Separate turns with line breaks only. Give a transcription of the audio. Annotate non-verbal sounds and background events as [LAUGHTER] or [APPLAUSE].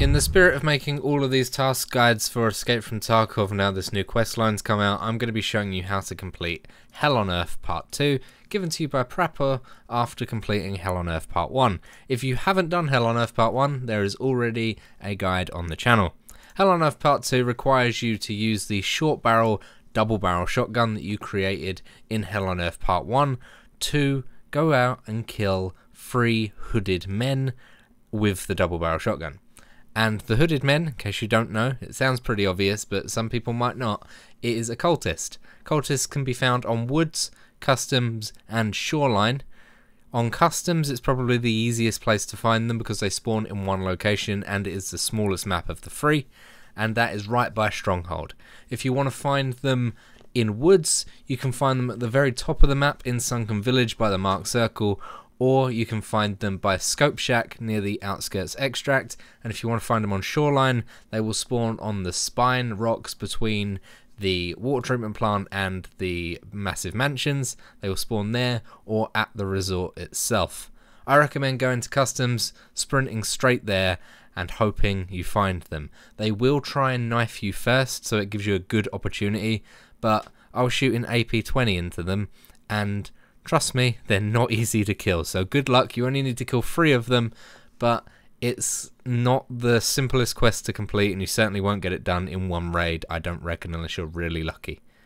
In the spirit of making all of these task guides for Escape from Tarkov now this new quest line's come out, I'm going to be showing you how to complete Hell on Earth Part 2, given to you by Prapor after completing Hell on Earth Part 1. If you haven't done Hell on Earth Part 1, there is already a guide on the channel. Hell on Earth Part 2 requires you to use the short barrel double barrel shotgun that you created in Hell on Earth Part 1 to go out and kill three hooded men with the double barrel shotgun. And the hooded men, in case you don't know, it sounds pretty obvious, but some people might not, it is a cultist. Cultists can be found on woods, customs, and shoreline. On customs, it's probably the easiest place to find them because they spawn in one location and it is the smallest map of the three, and that is right by Stronghold. If you want to find them in woods, you can find them at the very top of the map in Sunken Village by the Mark circle, or you can find them by Scope Shack near the outskirts extract. And if you want to find them on shoreline, they will spawn on the spine rocks between the water treatment plant and the massive mansions. They will spawn there or at the resort itself. I recommend going to customs, sprinting straight there, and hoping you find them. They will try and knife you first, so it gives you a good opportunity, but I'll shoot an AP20 into them and Trust me, they're not [LAUGHS] easy to kill. So good luck. You only need to kill three of them, but it's not the simplest quest to complete, and you certainly won't get it done in one raid. I don't reckon unless you're really lucky.